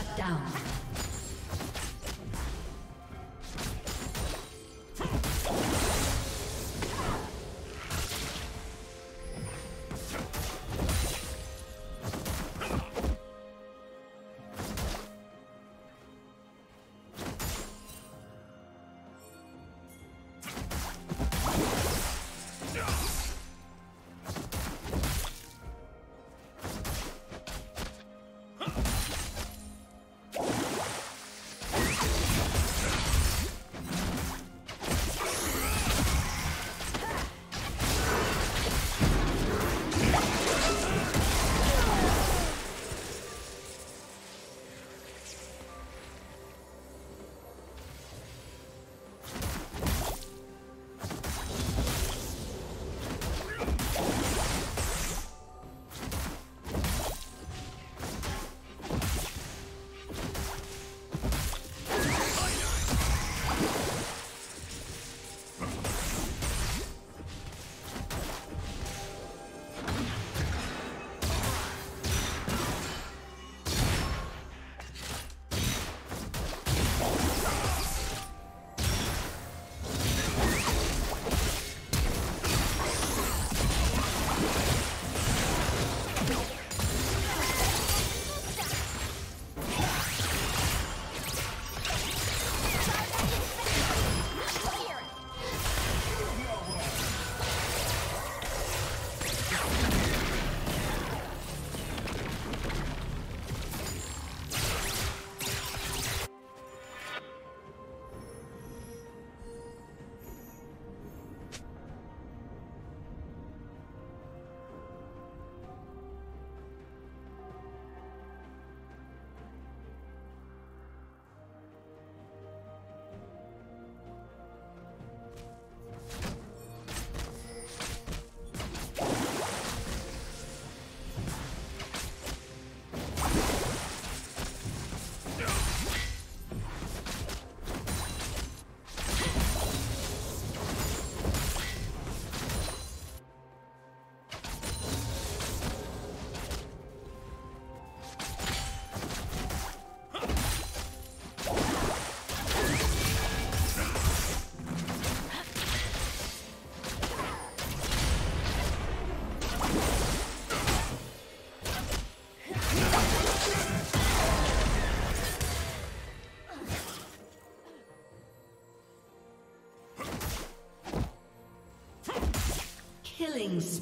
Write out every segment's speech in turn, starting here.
Shut down.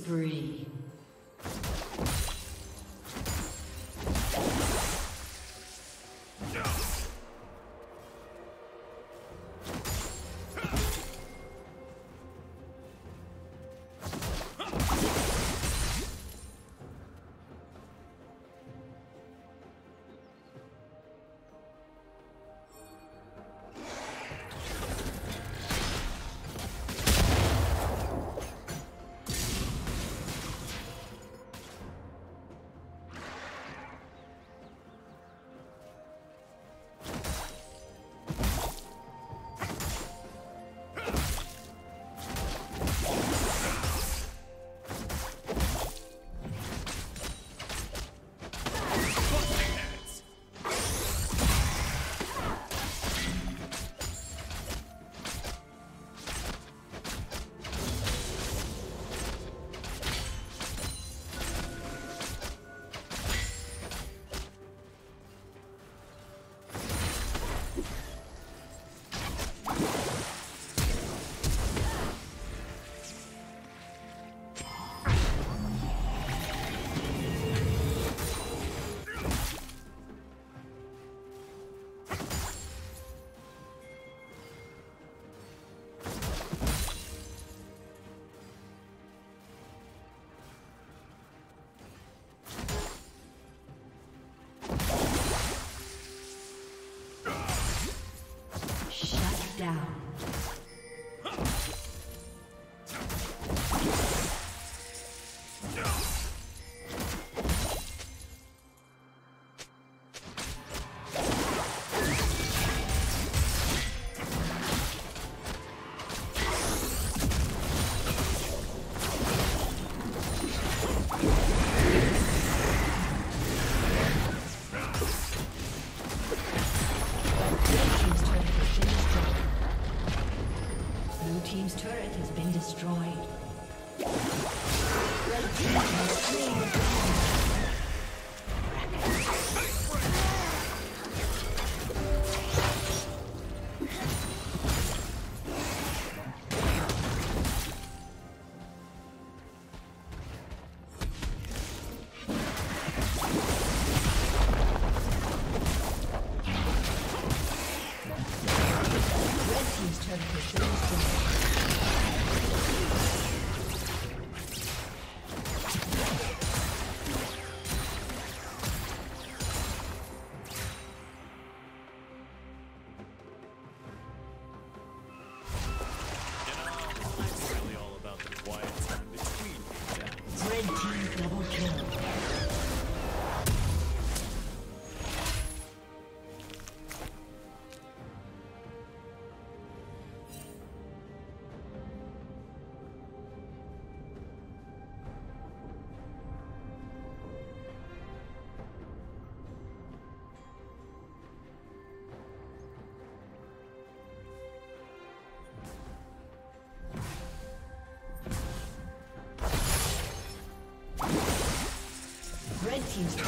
Spree. Team's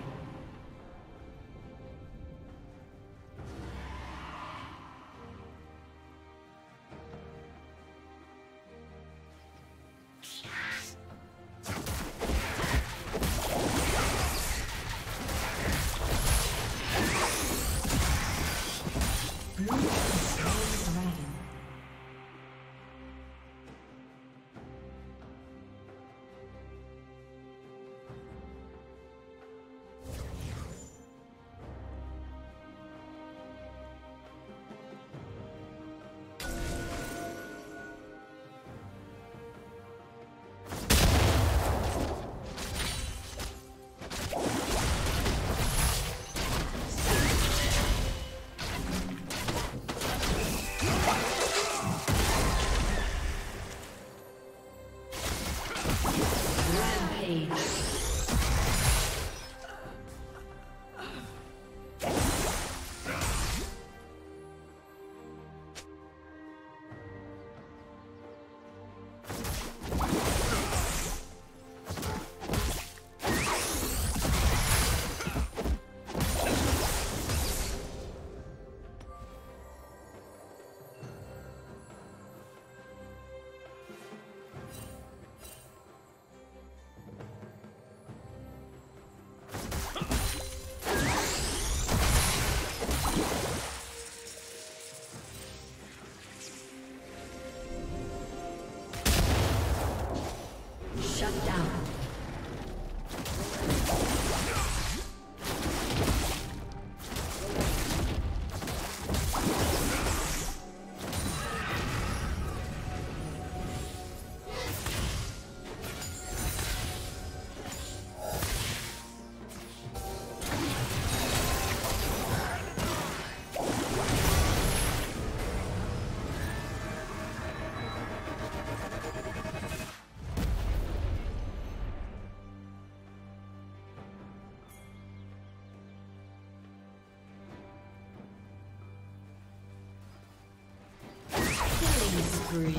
Spree.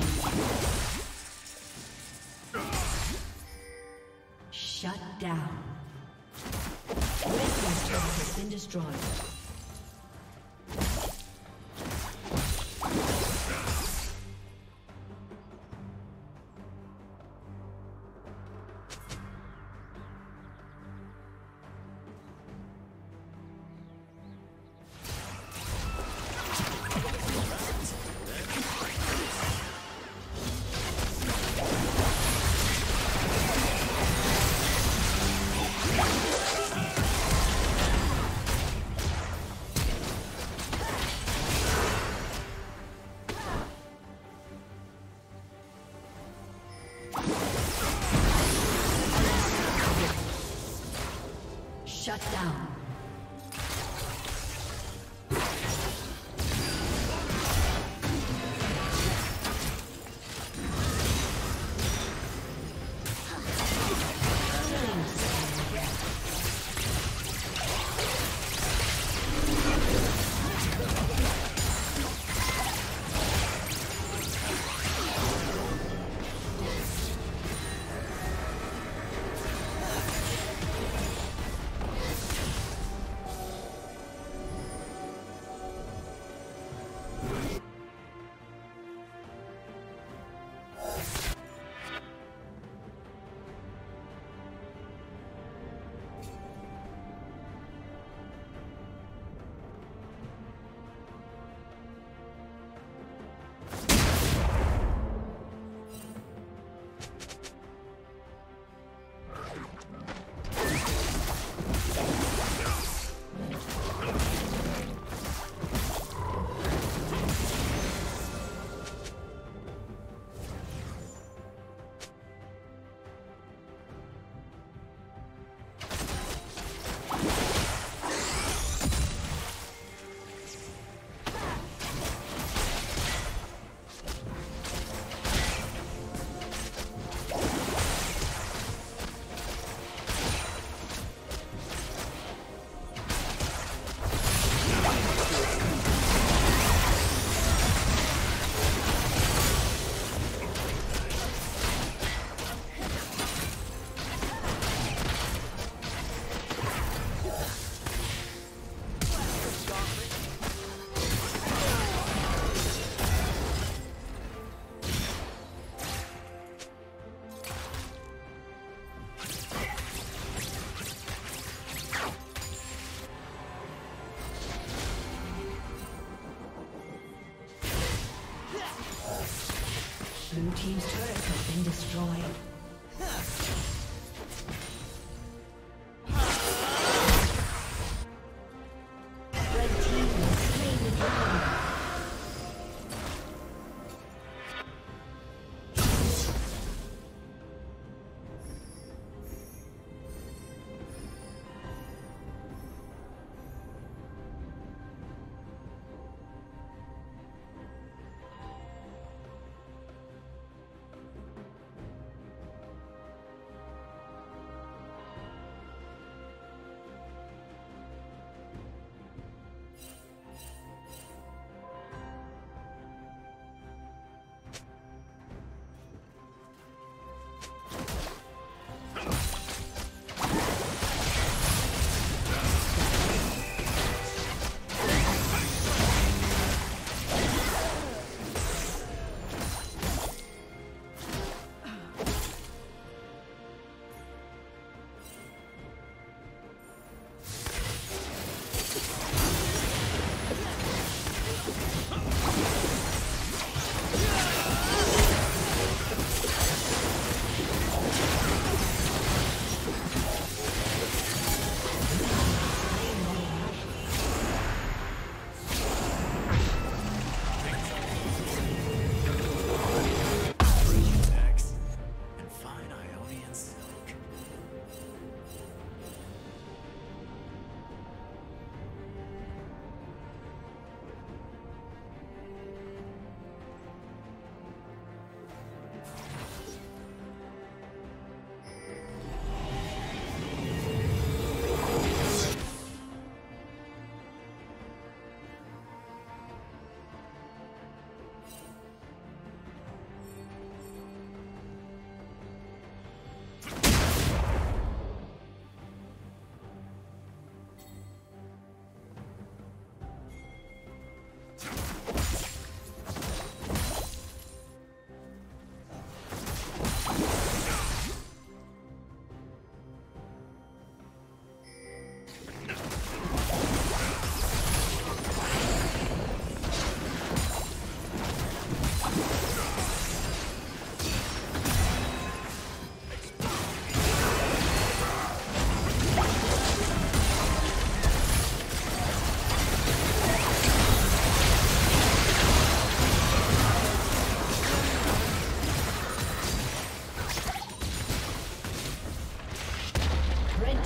Shut down. Red Team's turret has been destroyed.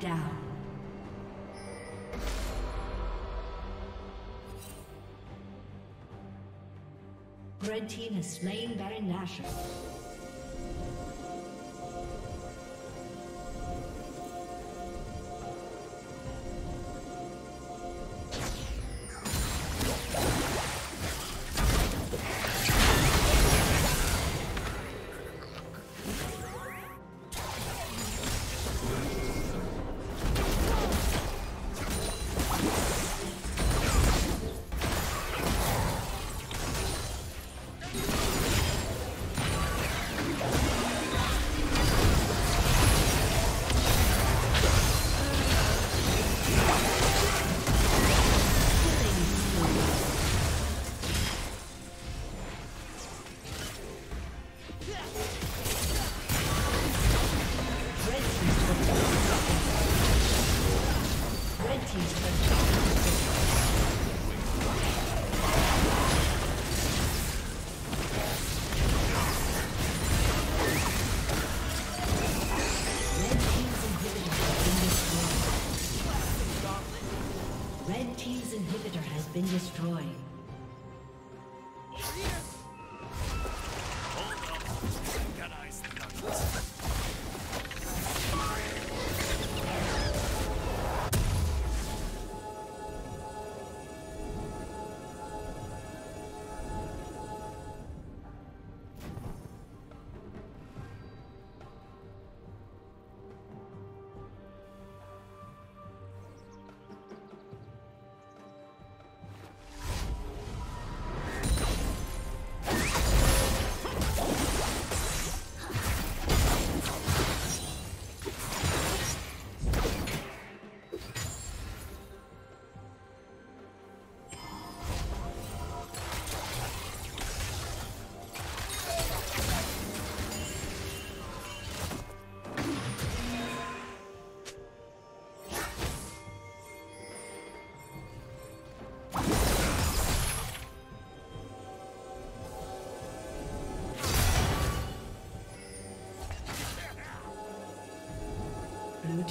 Down. Red team has slain Baron Nashor.